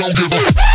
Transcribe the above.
don't give a. F-